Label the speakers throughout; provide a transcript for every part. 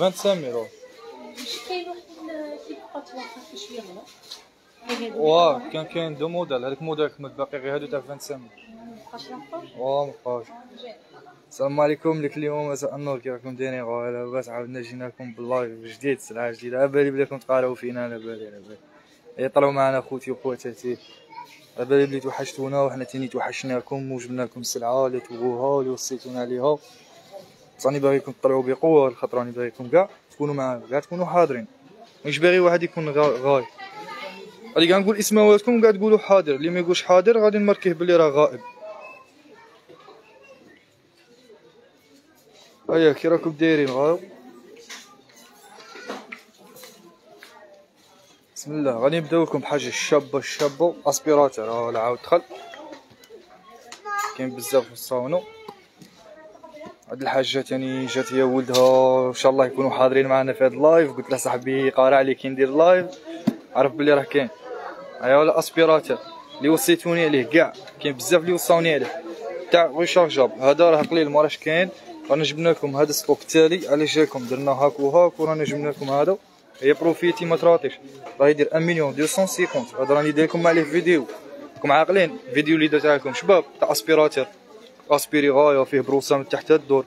Speaker 1: 25 ميل
Speaker 2: مش كاين واحد كيبقى توقف يعني
Speaker 1: واه كان كاين دو موديل هذاك موديل كمل باقي غير هادو تاع 25 ميل
Speaker 2: مابقاش لاقاش
Speaker 1: واه
Speaker 2: مزيان
Speaker 1: السلام عليكم لك اليوم مساء النور كي راكم دايرين غوا لاباس عاودنا جينا لكم باللايف جديد سلعه جديده على بالي بليكم تقراو فينا على بالي على بالي يطلعوا معنا خوتي وخواتاتي على بالي بلي توحشتونا وحنا تاني توحشناكم وجبنا لكم السلعه اللي تبغوها اللي وصيتونا عليها راني باغيكم تطلعوا بقوة خاطر راني باغيكم كاع تكونوا معنا كاع تكونوا حاضرين. مش باغي واحد يكون غا- غايب. غادي كاع نقول اسماواتكم كاع تقولوا حاضر. اللي ما يقولش حاضر غادي نماركيه بلي راه غائب هيا كي راكم دايرين غاو بسم الله. غادي نبداو لكم بحاجة الشابه الشابه اسبيراتور ها عاود دخل. كاين بزاف في الصالون هاد الحاجة تاني جات هي ولدها إن شاء الله يكونوا حاضرين معنا في هاد ال live قلت له صاحبي قارع عليك كي ندير live عرف بلي راه كاين. هيا ولا aspirateur اللي وصيتوني عليه كاع. كاين بزاف اللي وصاوني عليه. تاع rechargeable هذا راه قليل ما كاين. رانا جبنا لكم هذا ال stock التالي. علاش جاكم؟ درنا هاك وهاك ورانا جبنا لكم هذا. هي profitez ما تراطيش. راه يدير 1 مليون 250 هذا راني داير لكم عليه فيديو. راكم عاقلين. فيديو اللي درت لكم شباب تاع aspirateur يسبيري غاية فيه brosse من تحت الدور.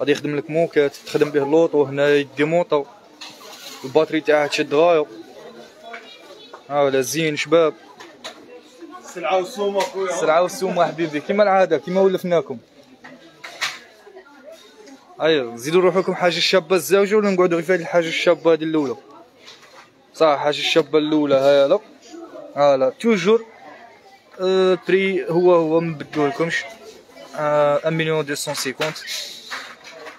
Speaker 1: غادي يخدم لك moquette تخدم به l'auto هنا يديمونطو ال batterie تاعها تشد غاية. ها ولا زين شباب.
Speaker 3: سلعة وسومة خويا
Speaker 1: السلعة والسومه حبيبي. كيما العادة كيما ولفناكم. ايوا زيدوا روحكم حاجة الشابه الزوجة ولا نقعدوا غير في هذه الحاجة الشابة هذه الأولى؟ صح حاجة الشابة الأولى هذا. هلا توجور آه بري هو هو ما لكمش 1 مليون 250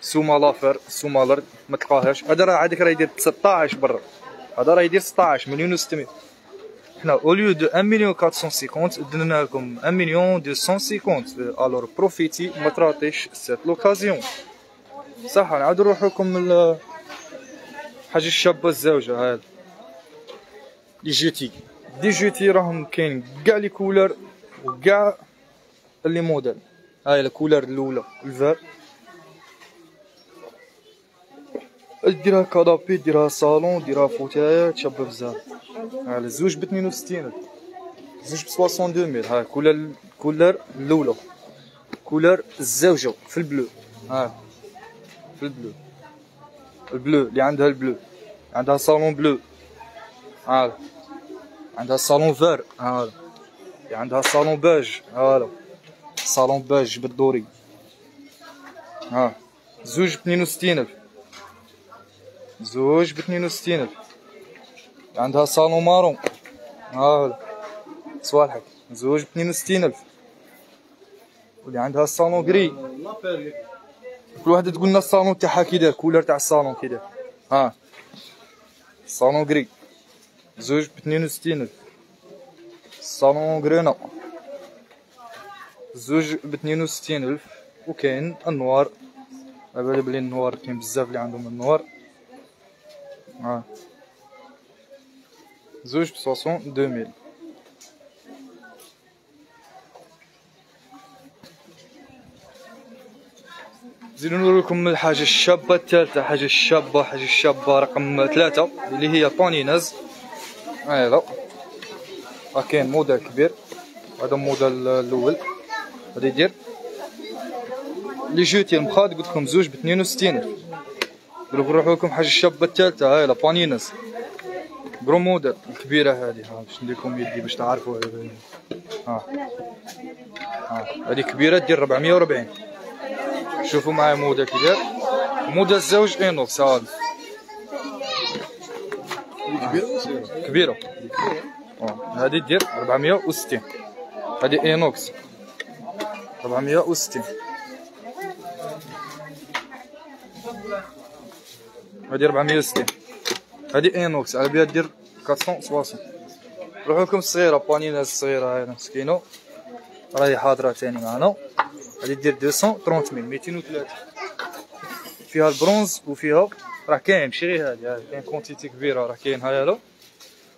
Speaker 1: سوما لافر سوما لرد ما تلقاهاش. هذا راه عندك راه يدير 16 برا. هذا راه يدير 16 مليون و 600 حنا اوليو دو 1 مليون 450 درنا لكم 1 مليون 250 الور بروفيتي ما تراطيش سيت لوكازيون صح نعاود نروح لكم حاجة الشابة الزوجة هذا des jetés des jetés راهم كاين كاع les couleurs وكاع les modèles هاي ال couleur الأولى. الفار ديرها canapé ديرها صالون ديرها fauteuil تشبه بزاف. هاي الزوج ب 62 زوج ب 62 mille. هاي couleur couleur الأولى. couleur الزوجة في ال bleu. هاي في ال bleu. ال bleu اللي عندها ال bleu. عندها صالون bleu. هذا عندها صالون هذا اللي عندها صالون باج هذا صالون beige بال doré ها زوج ب 62000 زوج ب 62000 عندها صالون marron هذا صوالحك زوج ب 62000 واللي عندها الصالون غري كل واحدة تقول لنا الصالون تاعها كي داير كولر تاع الصالون كي داير ها الصالون غري زوج ب 62000 الصالون غرينا زوج ب 62000 وكاين النوار. على بلي النوار كاين بزاف اللي عندهم النوار. ها زوج ب 62000 زيدوا نوريكم الحاجة الشابة الثالثة حاجة الشابة حاجة الشابة رقم ثلاثة اللي هي panineuse هذا راه كاين موديل كبير. هذا الموديل الأول. غادي يدير les jetés المخاد قلت لكم زوج ب 62 دروك نروحو لكم حاجة الشابة الثالثة هاي la panineuse pro modèle الكبيرة هذه ها باش ندير لكم يدي باش تعرفوا. ها ها هذه كبيرة دير 440 شوفوا معايا موديل كي داير موديل الزوج inox هذا
Speaker 3: كبيرة
Speaker 1: آه، هذه دير 460 هذه inox 460 هذه 460 هذه inox على بها دير 460 روحوا لكم الصغيرة panineuse الصغيرة هاي مسكينة راهي حاضرة تاني معنا. هذه دير 230 203 فيها البرونز وفيها راه كاين ماشي غير هذه كاين quantité كبيرة راه كاين هاي لا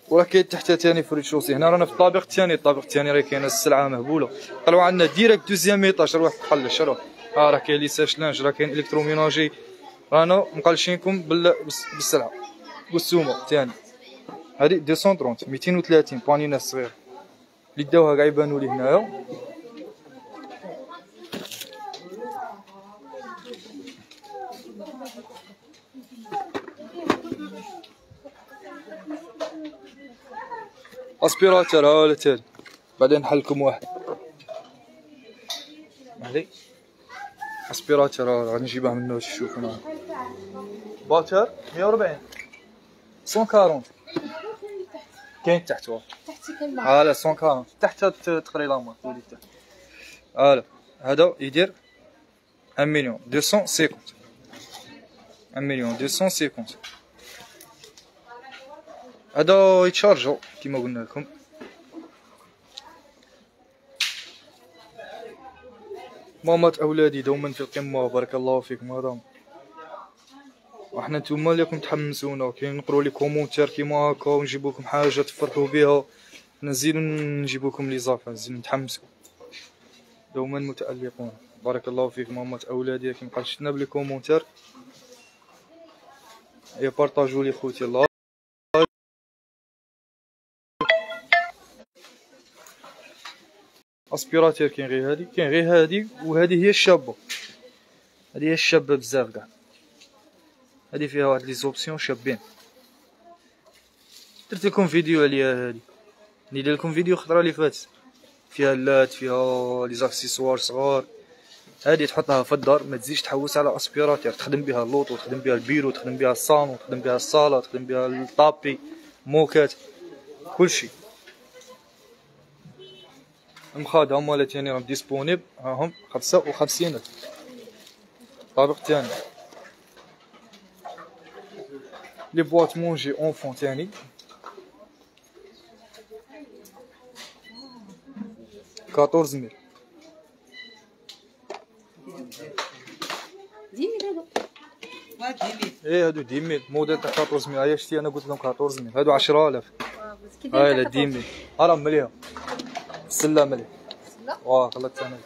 Speaker 1: وراه كاين تحتها تاني في ال rez-de-chaussée هنا رانا في الطابق الثاني الطابق الثاني راه كاين السلعة مهبولة. طلعوا عندنا direct deuxième étage روح تخلش روح ها راه كاين les sèche-linge راه كاين électroménager رانا مقلشينكم بال... بالس- بالسلعة. والسومه تاني. هذه 230 230 panineuse الصغير اللي داوها كاع يبانوا لي هنايا. aspirateur ها ولا تالي بعدين نحلكم واحد هذي اسبيراتور ها غادي نجيبها من هنا تشوف هنا باتر 140 140 كاين تحت واه
Speaker 2: تحتي كلمة
Speaker 1: هلا 140 تحت تقري لاما ولي تحت هلا هذا يدير 1 مليون 250 1 مليون 250 هذا يتشارجو كيما قلنا لكم مامات اولادي دوما في القمه بارك الله فيكم هذا وحنا نتوما اللي راكم تحمسونا كاين نقروا les commentaires كيما هكا ونجيبو لكم حاجة تفرحوا بها نزيدو نجيبو لكم les affaires نزيدو نتحمسوا دوما متالقون بارك الله فيكم مامات اولادي كيما قال شفنا ب les commentaires يا بارطاجوا لي خوتي الله aspirateur كاين غير هادي كاين غير هادي وهادي هي الشابه هادي هي الشابه بزاف كاع هادي فيها واحد les options شابين درت لكم فيديو عليها هادي ندير لكم فيديو خطره اللي فاتت فيها اللات فيها les accessoires صغار هادي تحطها في الدار ما تزيدش تحوس على aspirateur تخدم بها l'auto تخدم بها البيرو تخدم بها الصالون تخدم بها الصاله تخدم بها ال tapis moquette كلشي المخاد هما تاني راهم disponibles هاهم خمسة وخمسين. ألف الطابق تاني les boîtes à manger enfant تاني
Speaker 2: quatorze mille
Speaker 1: إيه هادو dix mille modèle تاع quatorze mille هيا شتي أنا قلت لهم quatorze mille هادو عشرة آلاف
Speaker 2: كي
Speaker 1: هاي
Speaker 2: داير
Speaker 1: لا dix mille راه مليها السلة مليح
Speaker 2: لا
Speaker 1: واه غلطت أنا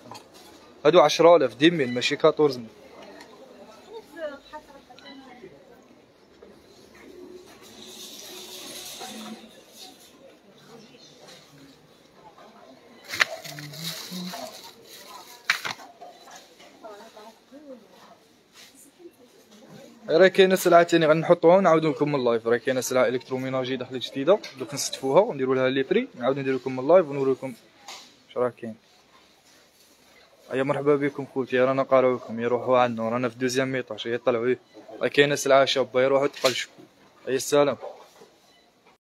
Speaker 1: هادو عشرة آلاف dix mille ماشي quatorze mille راه كاينة سلعه تاني غنحطوها ونعاودو لكم من ال live راه كاينة سلعه électroménager دخلت جديده دوك نستفوها ونديرو لها les prix نعاودو نديرو لكم من ال live ونوريكم اش راه كاين هيا مرحبا بكم خوتي. رانا قراوكم يروحوا عندنا رانا في deuxième étage هيا طلعوا. راه كاينة سلعة شابة. يروحوا تقلشوا هيا السلام.